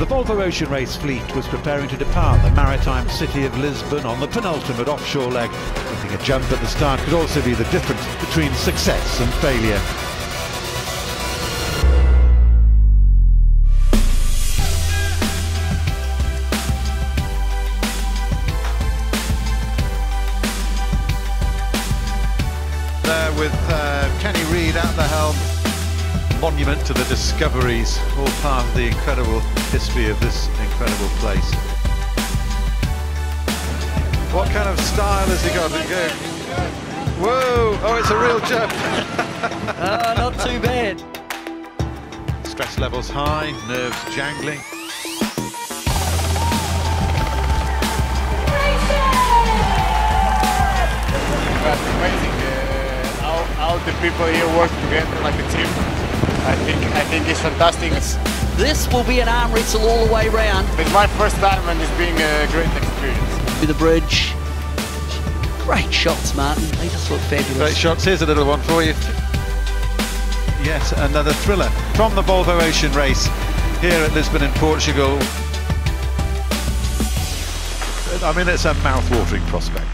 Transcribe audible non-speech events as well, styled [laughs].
The Volvo Ocean Race fleet was preparing to depart the maritime city of Lisbon on the penultimate offshore leg. Hitting a jump at the start could also be the difference between success and failure. There with uh, Kenny Read at the helm monument to the discoveries, all part of the incredible history of this incredible place. What kind of style has he got? Whoa! Oh, it's a real jump. [laughs] uh, not too bad. Stress levels high, nerves jangling. That's amazing. Uh, how, how the people here work together like a team. I think I think it's fantastic. It's, this will be an arm wrestle all the way round. it's my first time and it's been a great experience. With the bridge. Great shots, Martin. They just look fabulous. Great shots. Here's a little one for you. Yes, another thriller from the Volvo Ocean Race here at Lisbon in Portugal. I mean, it's a mouth-watering prospect.